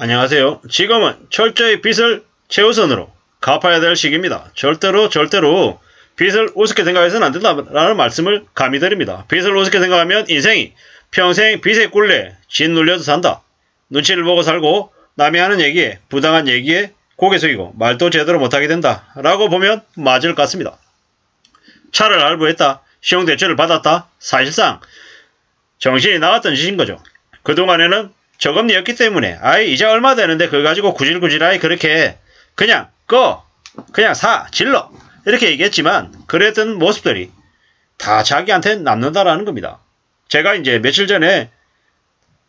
안녕하세요. 지금은 철저히 빚을 최우선으로 갚아야 될 시기입니다. 절대로 절대로 빚을 우습게 생각해서는 안 된다라는 말씀을 감히 드립니다. 빚을 우습게 생각하면 인생이 평생 빚에 꿀래 진 눌려서 산다. 눈치를 보고 살고 남이 하는 얘기에 부당한 얘기에 고개 숙이고 말도 제대로 못하게 된다. 라고 보면 맞을 것 같습니다. 차를 할부했다. 시용대출을 받았다. 사실상 정신이 나갔던 짓인 거죠. 그동안에는 저금리였기 때문에 아이 이제 얼마 되는데 그걸 가지고 구질구질하게 그렇게 그냥 꺼 그냥 사 질러 이렇게 얘기했지만 그랬던 모습들이 다 자기한테 남는다라는 겁니다. 제가 이제 며칠 전에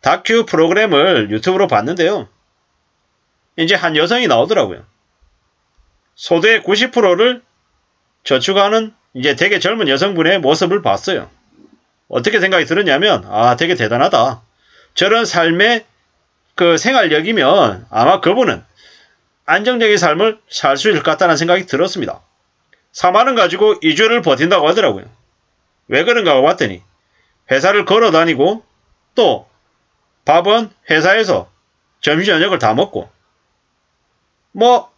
다큐 프로그램을 유튜브로 봤는데요. 이제 한 여성이 나오더라고요. 소득의 90%를 저축하는 이제 되게 젊은 여성분의 모습을 봤어요. 어떻게 생각이 들었냐면 아 되게 대단하다. 저런 삶의 그 생활력이면 아마 그분은 안정적인 삶을 살 수 있을 것 같다는 생각이 들었습니다. 4만원 가지고 2주를 버틴다고 하더라고요. 왜 그런가 봤더니 회사를 걸어 다니고 또 밥은 회사에서 점심 저녁을 다 먹고 뭐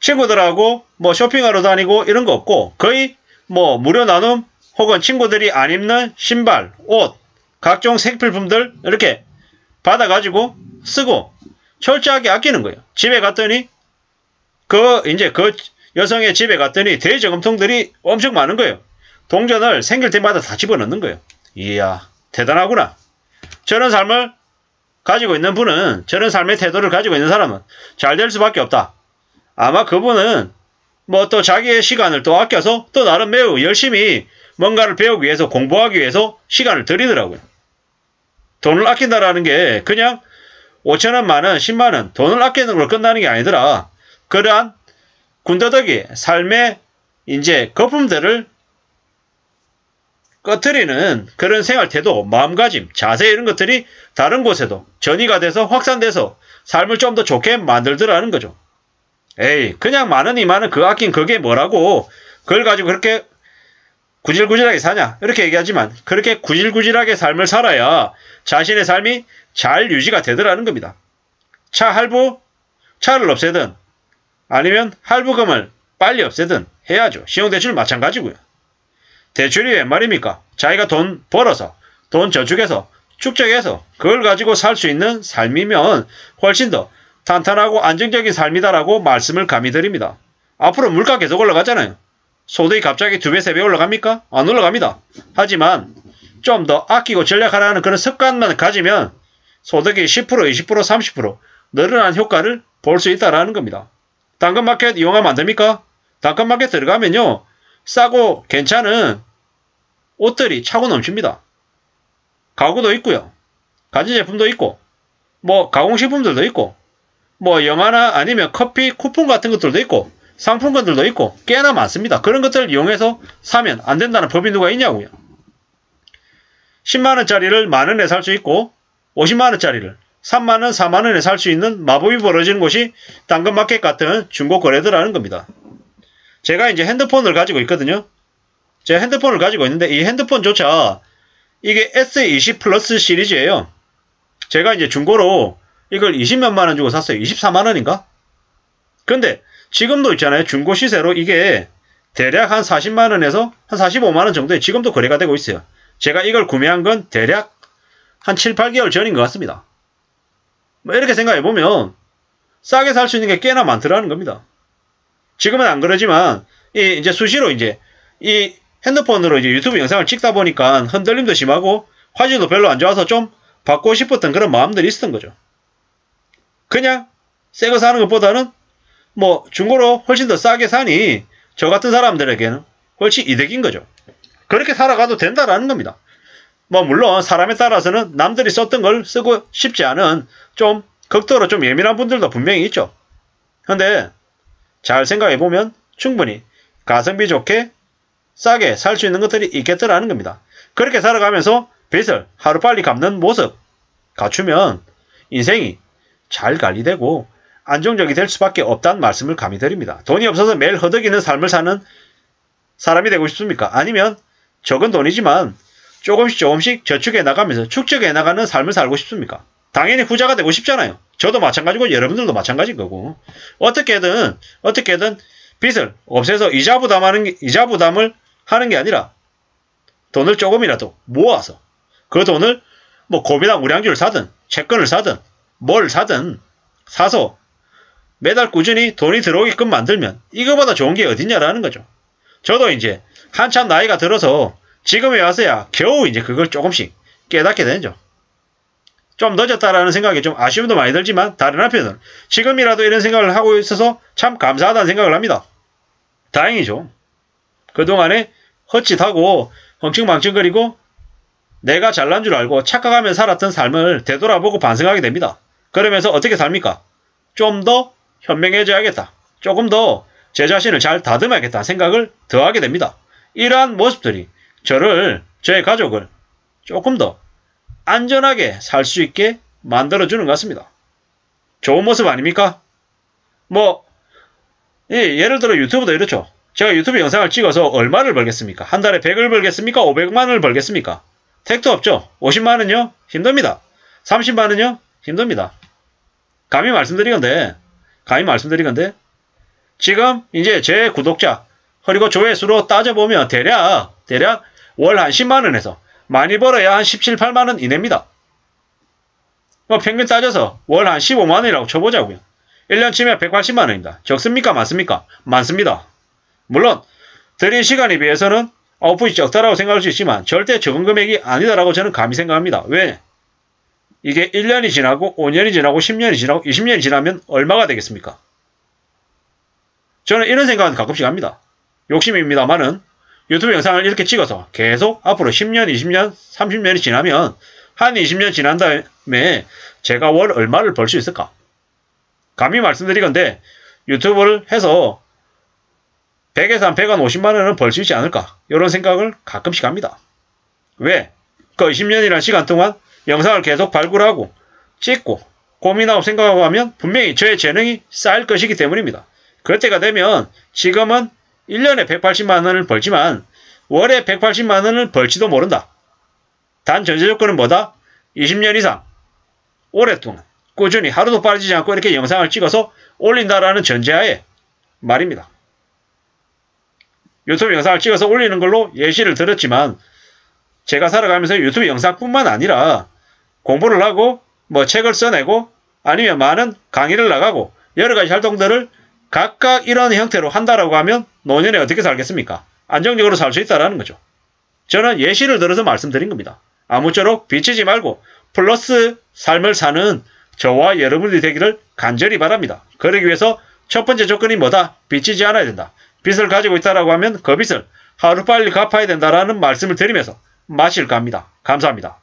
친구들하고 뭐 쇼핑하러 다니고 이런 거 없고 거의 뭐 무료 나눔 혹은 친구들이 안 입는 신발, 옷, 각종 생필품들 이렇게 받아가지고 쓰고 철저하게 아끼는 거예요. 집에 갔더니 그 이제 그 여성의 집에 갔더니 대저금통들이 엄청 많은 거예요. 동전을 생길 때마다 다 집어넣는 거예요. 이야 대단하구나. 저런 삶을 가지고 있는 분은 저런 삶의 태도를 가지고 있는 사람은 잘 될 수밖에 없다. 아마 그분은 뭐 또 자기의 시간을 또 아껴서 또 나름 매우 열심히 뭔가를 배우기 위해서 공부하기 위해서 시간을 들이더라고요. 돈을 아낀다라는 게 그냥 5천원 만원, 10만원 돈을 아끼는 걸 끝나는 게 아니더라. 그러한 군더더기 삶의 이제 거품들을 꺼트리는 그런 생활 태도, 마음가짐, 자세 이런 것들이 다른 곳에도 전이가 돼서 확산돼서 삶을 좀 더 좋게 만들더라는 거죠. 에이, 그냥 만원, 이만원 그 아낀 그게 뭐라고 그걸 가지고 그렇게 구질구질하게 사냐 이렇게 얘기하지만 그렇게 구질구질하게 삶을 살아야 자신의 삶이 잘 유지가 되더라는 겁니다. 차 할부 차를 없애든 아니면 할부금을 빨리 없애든 해야죠. 신용대출 마찬가지고요. 대출이 웬 말입니까? 자기가 돈 벌어서 돈 저축해서 축적해서 그걸 가지고 살 수 있는 삶이면 훨씬 더 탄탄하고 안정적인 삶이다라고 말씀을 감히 드립니다. 앞으로 물가 계속 올라가잖아요. 소득이 갑자기 두 배, 세 배 올라갑니까? 안 올라갑니다. 하지만 좀 더 아끼고 전략하라는 그런 습관만 가지면 소득이 10%, 20%, 30% 늘어난 효과를 볼 수 있다라는 겁니다. 당근마켓 이용하면 안 됩니까? 당근마켓 들어가면요. 싸고 괜찮은 옷들이 차고 넘칩니다. 가구도 있고요. 가전제품도 있고 뭐 가공식품들도 있고 뭐 영화나 아니면 커피 쿠폰 같은 것들도 있고 상품권들도 있고 꽤나 많습니다. 그런 것들을 이용해서 사면 안 된다는 법이 누가 있냐고요. 10만원짜리를 만원에 살 수 있고 50만원짜리를 3만원, 4만원에 살 수 있는 마법이 벌어지는 곳이 당근마켓 같은 중고 거래더라는 겁니다. 제가 이제 핸드폰을 가지고 있거든요. 제가 핸드폰을 가지고 있는데 이 핸드폰조차 이게 S20 플러스 시리즈예요. 제가 이제 중고로 이걸 20몇만 원 주고 샀어요. 24만 원인가? 근데 지금도 있잖아요. 중고 시세로 이게 대략 한 40만 원에서 한 45만 원 정도에 지금도 거래가 되고 있어요. 제가 이걸 구매한 건 대략 한 7, 8개월 전인 것 같습니다. 뭐 이렇게 생각해 보면 싸게 살 수 있는 게 꽤나 많더라는 겁니다. 지금은 안 그러지만 이 이제 수시로 이제 이 핸드폰으로 이제 유튜브 영상을 찍다 보니까 흔들림도 심하고 화질도 별로 안 좋아서 좀 받고 싶었던 그런 마음들이 있었던 거죠. 그냥 새거 사는 것보다는 뭐 중고로 훨씬 더 싸게 사니 저 같은 사람들에게는 훨씬 이득인 거죠. 그렇게 살아가도 된다라는 겁니다. 뭐 물론 사람에 따라서는 남들이 썼던 걸 쓰고 싶지 않은 좀 극도로 좀 예민한 분들도 분명히 있죠. 근데 잘 생각해 보면 충분히 가성비 좋게 싸게 살 수 있는 것들이 있겠더라는 겁니다. 그렇게 살아가면서 빚을 하루빨리 갚는 모습 갖추면 인생이 잘 관리되고 안정적이 될 수밖에 없다는 말씀을 감히 드립니다. 돈이 없어서 매일 허덕이는 삶을 사는 사람이 되고 싶습니까? 아니면 적은 돈이지만 조금씩 조금씩 저축해 나가면서 축적해 나가는 삶을 살고 싶습니까? 당연히 후자가 되고 싶잖아요. 저도 마찬가지고 여러분들도 마찬가지인 거고 어떻게든 어떻게든 빚을 없애서 이자 부담하는 게, 이자 부담을 하는 게 아니라 돈을 조금이라도 모아서 그 돈을 뭐 고비나 우량주를 사든 채권을 사든 뭘 사든 사서 매달 꾸준히 돈이 들어오게끔 만들면 이거보다 좋은 게 어딨냐라는 거죠. 저도 이제 한참 나이가 들어서 지금에 와서야 겨우 이제 그걸 조금씩 깨닫게 되죠. 좀 늦었다라는 생각에 좀 아쉬움도 많이 들지만 다른 한편은 지금이라도 이런 생각을 하고 있어서 참 감사하다는 생각을 합니다. 다행이죠. 그동안에 헛짓하고 엉칭망칭거리고 내가 잘난 줄 알고 착각하며 살았던 삶을 되돌아보고 반성하게 됩니다. 그러면서 어떻게 삽니까? 좀 더 현명해져야겠다. 조금 더 제 자신을 잘 다듬어야겠다 생각을 더하게 됩니다. 이러한 모습들이 저를, 저의 가족을 조금 더 안전하게 살 수 있게 만들어주는 것 같습니다. 좋은 모습 아닙니까? 뭐, 예, 예를 들어 유튜브도 이렇죠. 제가 유튜브 영상을 찍어서 얼마를 벌겠습니까? 한 달에 100을 벌겠습니까? 500만원을 벌겠습니까? 택도 없죠. 50만원요? 힘듭니다. 30만원요? 힘듭니다. 감히 말씀드리건데, 감히 말씀드리건데, 지금 이제 제 구독자, 그리고 조회수로 따져보면 대략, 대략 월 한 10만원에서 많이 벌어야 한 17, 8만원 이내입니다. 뭐 평균 따져서 월 한 15만원이라고 쳐보자고요. 1년 치면 180만원입니다. 적습니까? 많습니까? 많습니다. 물론 드린 시간에 비해서는 아웃풋이 적다라고 생각할 수 있지만 절대 적은 금액이 아니다라고 저는 감히 생각합니다. 왜? 이게 1년이 지나고 5년이 지나고 10년이 지나고 20년이 지나면 얼마가 되겠습니까? 저는 이런 생각은 가끔씩 합니다. 욕심입니다만은 유튜브 영상을 이렇게 찍어서 계속 앞으로 10년, 20년, 30년이 지나면 한 20년 지난 다음에 제가 월 얼마를 벌 수 있을까? 감히 말씀드리건데 유튜브를 해서 100에서 한 100원 50만 원은 벌 수 있지 않을까? 이런 생각을 가끔씩 합니다. 왜? 그 20년이라는 시간 동안 영상을 계속 발굴하고 찍고 고민하고 생각하고 하면 분명히 저의 재능이 쌓일 것이기 때문입니다. 그때가 되면 지금은 1년에 180만 원을 벌지만 월에 180만 원을 벌지도 모른다. 단 전제 조건은 뭐다? 20년 이상 오랫동안 꾸준히 하루도 빠지지 않고 이렇게 영상을 찍어서 올린다라는 전제하에 말입니다. 유튜브 영상을 찍어서 올리는 걸로 예시를 들었지만 제가 살아가면서 유튜브 영상뿐만 아니라 공부를 하고 뭐 책을 써내고 아니면 많은 강의를 나가고 여러 가지 활동들을 각각 이런 형태로 한다라고 하면 노년에 어떻게 살겠습니까? 안정적으로 살 수 있다라는 거죠. 저는 예시를 들어서 말씀드린 겁니다. 아무쪼록 비치지 말고 플러스 삶을 사는 저와 여러분들이 되기를 간절히 바랍니다. 그러기 위해서 첫 번째 조건이 뭐다? 비치지 않아야 된다. 빚을 가지고 있다라고 하면 그 빚을 하루빨리 갚아야 된다라는 말씀을 드리면서 마실까 합니다. 감사합니다.